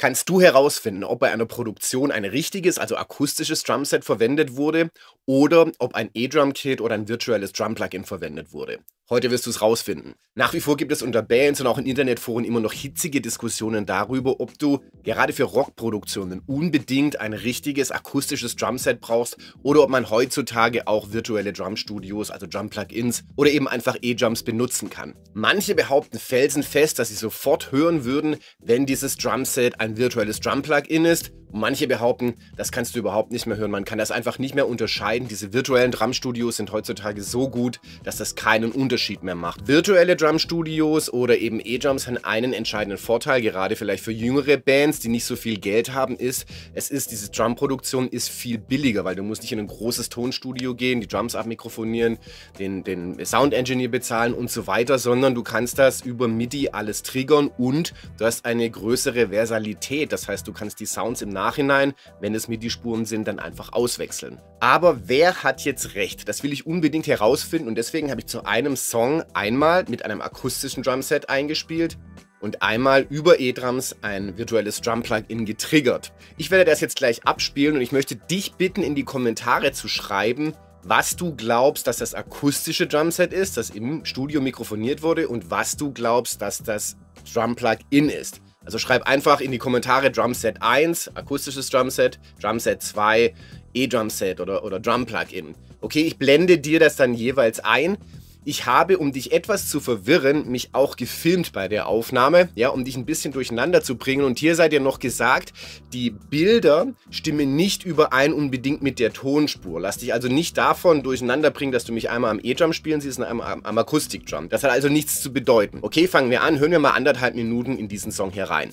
kannst du herausfinden, ob bei einer Produktion ein richtiges, also akustisches Drumset verwendet wurde oder ob ein E-Drum-Kit oder ein virtuelles Drum-Plugin verwendet wurde. Heute wirst du es rausfinden. Nach wie vor gibt es unter Bands und auch in Internetforen immer noch hitzige Diskussionen darüber, ob du gerade für Rockproduktionen unbedingt ein richtiges akustisches Drumset brauchst oder ob man heutzutage auch virtuelle Drumstudios, also Drum-Plugins oder eben einfach E-Drums benutzen kann. Manche behaupten felsenfest, dass sie sofort hören würden, wenn dieses Drumset ein virtuelles Drum-Plugin ist manche behaupten, das kannst du überhaupt nicht mehr hören. Man kann das einfach nicht mehr unterscheiden. Diese virtuellen Drumstudios sind heutzutage so gut, dass das keinen Unterschied mehr macht. Virtuelle Drumstudios oder eben E-Drums haben einen entscheidenden Vorteil, gerade vielleicht für jüngere Bands, die nicht so viel Geld haben, ist, es ist, diese Drumproduktion ist viel billiger, weil du musst nicht in ein großes Tonstudio gehen, die Drums abmikrofonieren, den, den Sound Engineer bezahlen und so weiter, sondern du kannst das über MIDI alles triggern und du hast eine größere Versalität. Das heißt, du kannst die Sounds im Nachhinein, wenn es MIDI-Spuren sind, dann einfach auswechseln. Aber wer hat jetzt recht? Das will ich unbedingt herausfinden und deswegen habe ich zu einem Song einmal mit einem akustischen Drumset eingespielt und einmal über E-Drums ein virtuelles Drum-Plugin getriggert. Ich werde das jetzt gleich abspielen und ich möchte dich bitten, in die Kommentare zu schreiben, was du glaubst, dass das akustische Drumset ist, das im Studio mikrofoniert wurde und was du glaubst, dass das Drum-Plugin ist. Also schreib einfach in die Kommentare Drumset 1, akustisches Drumset, Drumset 2, E-Drumset oder, oder Drum-Plugin. Okay, ich blende dir das dann jeweils ein ich habe, um dich etwas zu verwirren, mich auch gefilmt bei der Aufnahme, ja, um dich ein bisschen durcheinander zu bringen. Und hier seid ihr noch gesagt, die Bilder stimmen nicht überein unbedingt mit der Tonspur. Lass dich also nicht davon durcheinander bringen, dass du mich einmal am E-Drum spielen siehst und einmal am, am Akustik-Drum. Das hat also nichts zu bedeuten. Okay, fangen wir an. Hören wir mal anderthalb Minuten in diesen Song hier rein.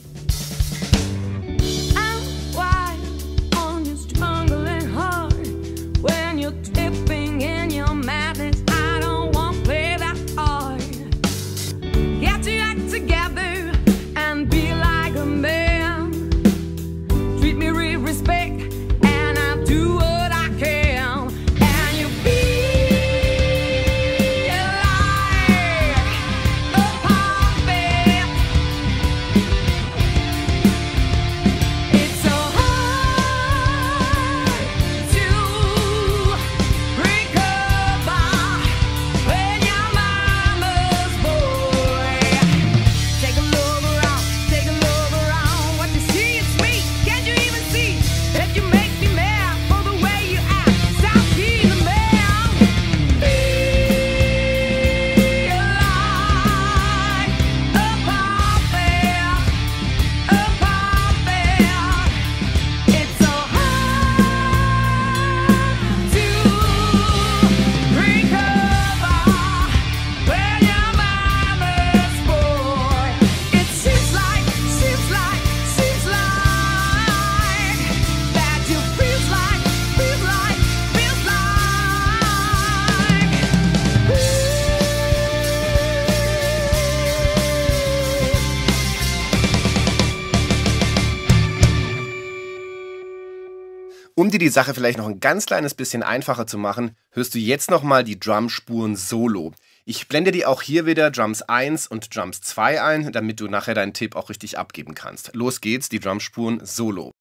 Um dir die Sache vielleicht noch ein ganz kleines bisschen einfacher zu machen, hörst du jetzt nochmal die Drumspuren solo. Ich blende dir auch hier wieder Drums 1 und Drums 2 ein, damit du nachher deinen Tipp auch richtig abgeben kannst. Los geht's, die Drumspuren solo.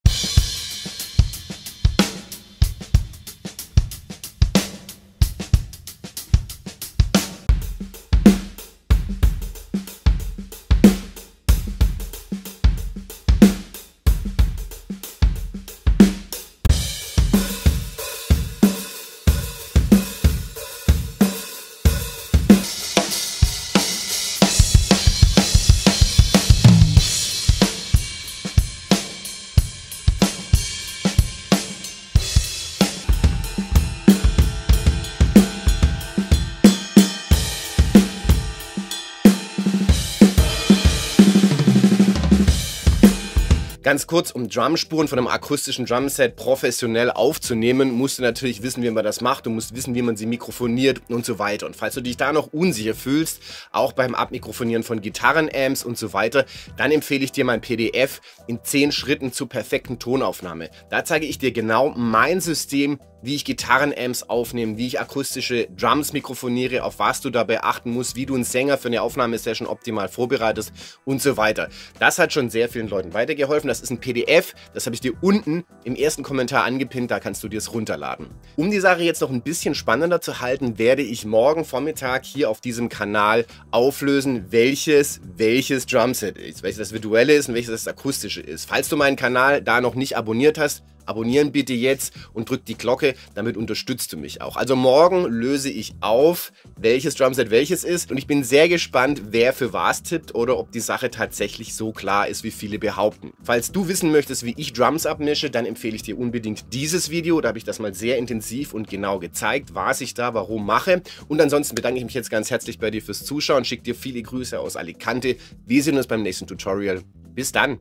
Ganz kurz, um Drumspuren von einem akustischen Drumset professionell aufzunehmen, musst du natürlich wissen, wie man das macht. Du musst wissen, wie man sie mikrofoniert und so weiter. Und falls du dich da noch unsicher fühlst, auch beim Abmikrofonieren von Gitarrenamps und so weiter, dann empfehle ich dir mein PDF in 10 Schritten zur perfekten Tonaufnahme. Da zeige ich dir genau mein System, wie ich Gitarrenamps aufnehme, wie ich akustische Drums mikrofoniere, auf was du dabei achten musst, wie du einen Sänger für eine Aufnahmesession optimal vorbereitest und so weiter. Das hat schon sehr vielen Leuten weitergeholfen. Das ist ein PDF, das habe ich dir unten im ersten Kommentar angepinnt, da kannst du dir es runterladen. Um die Sache jetzt noch ein bisschen spannender zu halten, werde ich morgen Vormittag hier auf diesem Kanal auflösen, welches welches Drumset ist, welches das virtuelle ist und welches das akustische ist. Falls du meinen Kanal da noch nicht abonniert hast, Abonnieren bitte jetzt und drück die Glocke, damit unterstützt du mich auch. Also morgen löse ich auf, welches Drumset welches ist und ich bin sehr gespannt, wer für was tippt oder ob die Sache tatsächlich so klar ist, wie viele behaupten. Falls du wissen möchtest, wie ich Drums abmische, dann empfehle ich dir unbedingt dieses Video. Da habe ich das mal sehr intensiv und genau gezeigt, was ich da warum mache. Und ansonsten bedanke ich mich jetzt ganz herzlich bei dir fürs Zuschauen, schicke dir viele Grüße aus Alicante. Wir sehen uns beim nächsten Tutorial. Bis dann!